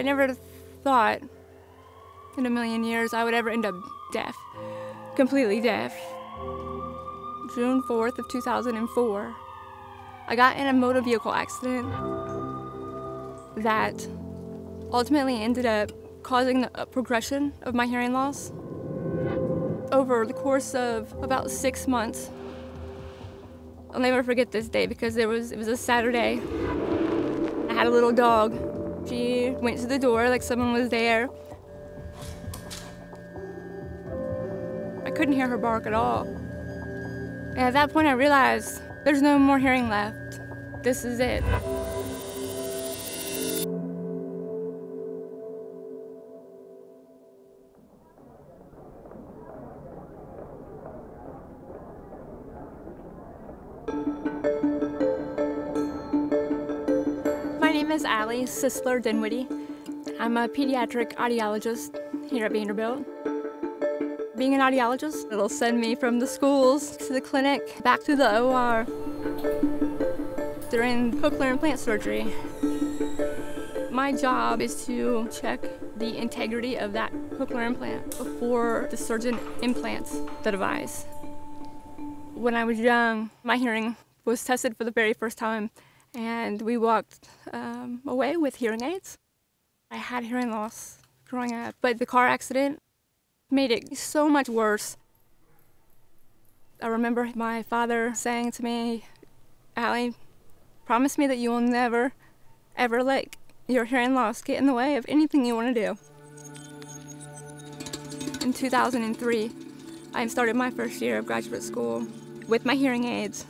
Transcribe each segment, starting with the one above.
I never thought in a million years I would ever end up deaf, completely deaf. June 4th of 2004, I got in a motor vehicle accident that ultimately ended up causing the progression of my hearing loss. Over the course of about six months, I'll never forget this day because it was, it was a Saturday. I had a little dog. Went to the door like someone was there. I couldn't hear her bark at all. And at that point I realized there's no more hearing left. This is it. My name is Allie Sisler Dinwiddie. I'm a pediatric audiologist here at Vanderbilt. Being an audiologist, it'll send me from the schools to the clinic, back to the OR during cochlear implant surgery. My job is to check the integrity of that cochlear implant before the surgeon implants the device. When I was young, my hearing was tested for the very first time, and we walked um, away with hearing aids. I had hearing loss growing up, but the car accident made it so much worse. I remember my father saying to me, Allie, promise me that you will never, ever let your hearing loss get in the way of anything you want to do. In 2003, I started my first year of graduate school with my hearing aids.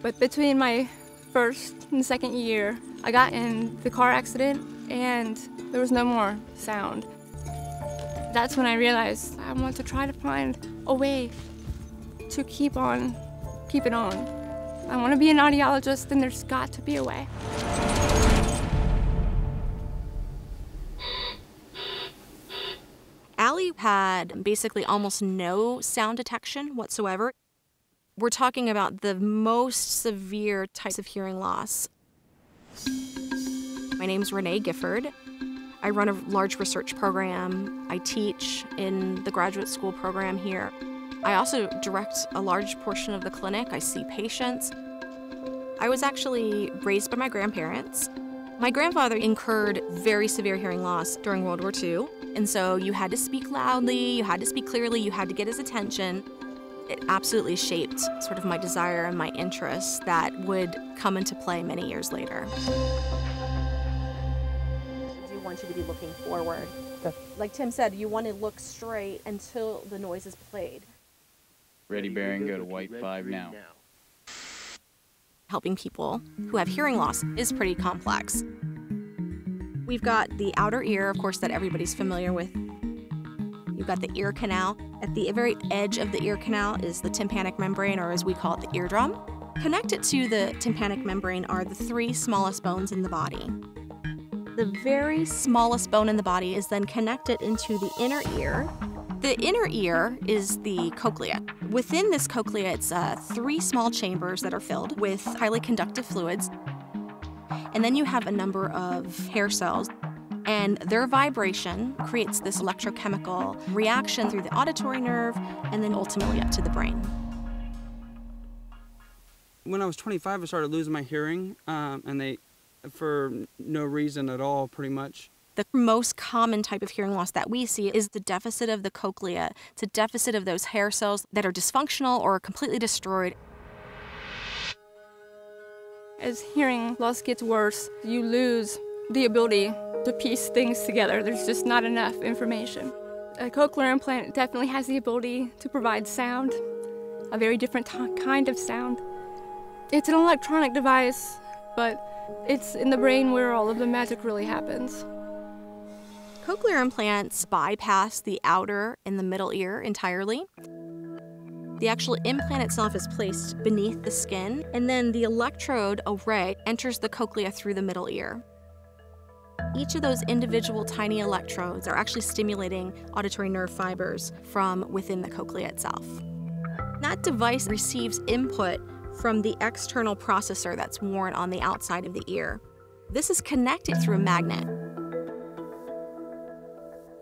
But between my first and second year, I got in the car accident and there was no more sound. That's when I realized I want to try to find a way to keep on, keep it on. I want to be an audiologist and there's got to be a way. Allie had basically almost no sound detection whatsoever. We're talking about the most severe types of hearing loss. My name's Rene Gifford. I run a large research program. I teach in the graduate school program here. I also direct a large portion of the clinic. I see patients. I was actually raised by my grandparents. My grandfather incurred very severe hearing loss during World War II, and so you had to speak loudly, you had to speak clearly, you had to get his attention. It absolutely shaped sort of my desire and my interests that would come into play many years later. Do want you to be looking forward. Like Tim said, you want to look straight until the noise is played. Ready, bearing, go to white five now. Helping people who have hearing loss is pretty complex. We've got the outer ear, of course, that everybody's familiar with. You've got the ear canal. At the very edge of the ear canal is the tympanic membrane, or as we call it, the eardrum. Connected to the tympanic membrane are the three smallest bones in the body. The very smallest bone in the body is then connected into the inner ear. The inner ear is the cochlea. Within this cochlea, it's uh, three small chambers that are filled with highly conductive fluids. And then you have a number of hair cells, and their vibration creates this electrochemical reaction through the auditory nerve and then ultimately up to the brain. When I was 25, I started losing my hearing, um, and they, for no reason at all, pretty much. The most common type of hearing loss that we see is the deficit of the cochlea. It's a deficit of those hair cells that are dysfunctional or completely destroyed. As hearing loss gets worse, you lose the ability to piece things together. There's just not enough information. A cochlear implant definitely has the ability to provide sound, a very different kind of sound. It's an electronic device, but it's in the brain where all of the magic really happens. Cochlear implants bypass the outer and the middle ear entirely. The actual implant itself is placed beneath the skin, and then the electrode array enters the cochlea through the middle ear. Each of those individual tiny electrodes are actually stimulating auditory nerve fibers from within the cochlea itself. That device receives input from the external processor that's worn on the outside of the ear. This is connected through a magnet.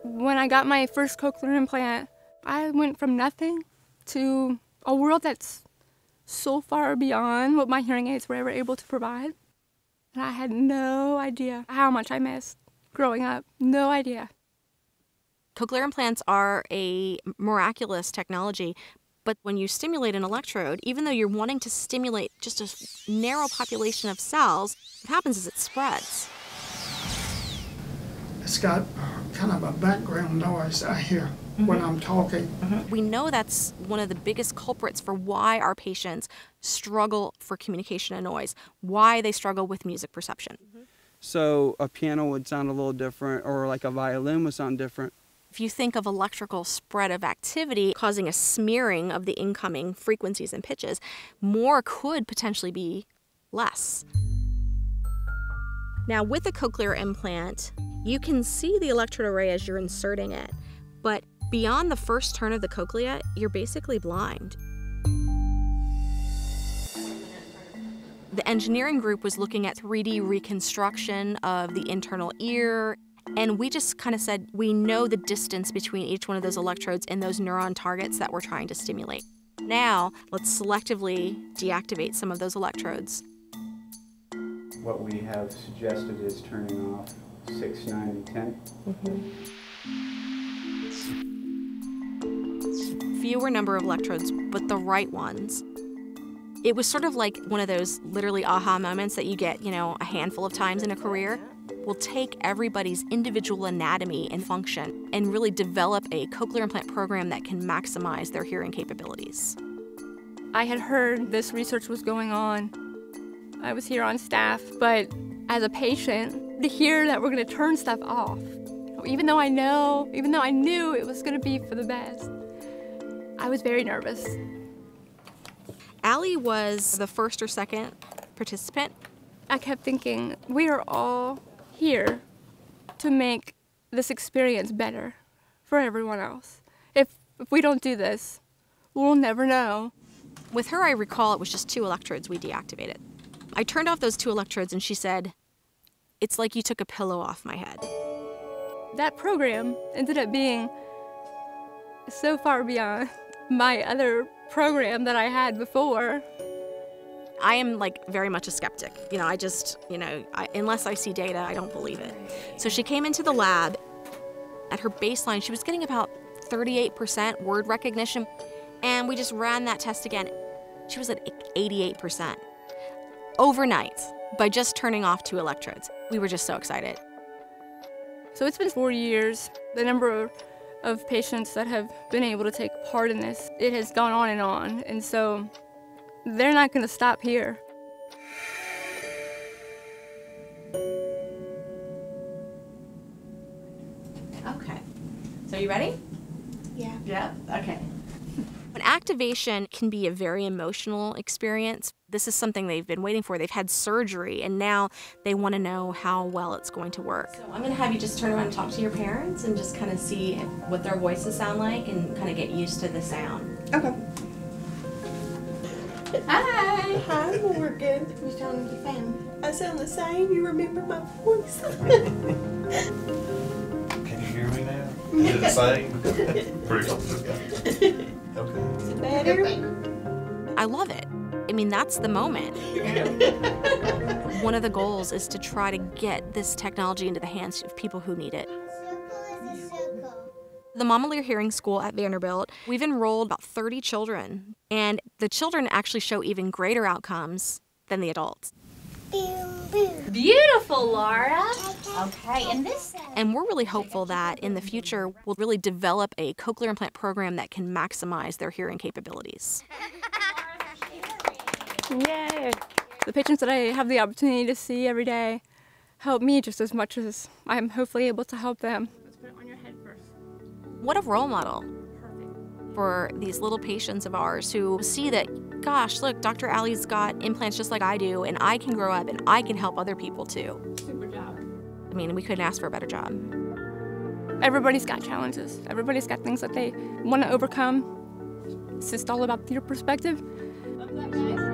When I got my first cochlear implant, I went from nothing to a world that's so far beyond what my hearing aids were ever able to provide. And I had no idea how much I missed growing up. No idea. Cochlear implants are a miraculous technology, but when you stimulate an electrode, even though you're wanting to stimulate just a narrow population of cells, what happens is it spreads. It's got kind of a background noise I hear when mm-hmm. I'm talking. Mm-hmm. We know that's one of the biggest culprits for why our patients struggle for communication and noise, why they struggle with music perception. Mm-hmm. So a piano would sound a little different, or like a violin would sound different. If you think of electrical spread of activity causing a smearing of the incoming frequencies and pitches, more could potentially be less. Now, with a cochlear implant, you can see the electrode array as you're inserting it, but beyond the first turn of the cochlea, you're basically blind. The engineering group was looking at 3D reconstruction of the internal ear, and we just kind of said we know the distance between each one of those electrodes and those neuron targets that we're trying to stimulate. Now, let's selectively deactivate some of those electrodes. What we have suggested is turning off 6, 9, and 10. Mm-hmm. Fewer number of electrodes, but the right ones. It was sort of like one of those literally aha moments that you get, you know, a handful of times in a career. We'll take everybody's individual anatomy and function and really develop a cochlear implant program that can maximize their hearing capabilities. I had heard this research was going on. I was here on staff, but as a patient, to hear that we're going to turn stuff off, even though I know, even though I knew it was going to be for the best, I was very nervous. Allie was the first or second participant. I kept thinking, we are all here to make this experience better for everyone else. If, if we don't do this, we'll never know. With her, I recall it was just two electrodes we deactivated. I turned off those two electrodes and she said, It's like you took a pillow off my head. That program ended up being so far beyond my other program that I had before. I am like very much a skeptic. You know, I just, you know, I, unless I see data, I don't believe it. So she came into the lab. At her baseline, she was getting about 38% word recognition. And we just ran that test again. She was at 88% overnight by just turning off two electrodes. We were just so excited. So it's been four years. The number of patients that have been able to take part in this, it has gone on and on. And so they're not going to stop here. Okay. So you ready? Yeah. Yeah. Okay. An activation can be a very emotional experience. This is something they've been waiting for. They've had surgery and now they want to know how well it's going to work. So I'm going to have you just turn around and talk to your parents and just kind of see what their voices sound like and kind of get used to the sound. Okay. Hi. Hi, Morgan. You sound the same. I sound the same. You remember my voice? Can you hear me now? Is it the same? Pretty close. Okay. Is it better? I love it. I mean, that's the moment. One of the goals is to try to get this technology into the hands of people who need it. The Mama Lere Hearing School at Vanderbilt, we've enrolled about 30 children, and the children actually show even greater outcomes than the adults. Beautiful, Laura. Okay, and this. And we're really hopeful that in the future we'll really develop a cochlear implant program that can maximize their hearing capabilities. Yay! The patients that I have the opportunity to see every day help me just as much as I'm hopefully able to help them. What a role model for these little patients of ours who see that, gosh, look, Dr. Allie's got implants just like I do, and I can grow up and I can help other people too. Super job. I mean, we couldn't ask for a better job. Everybody's got challenges. Everybody's got things that they want to overcome. It's just all about your perspective. Love that, guys.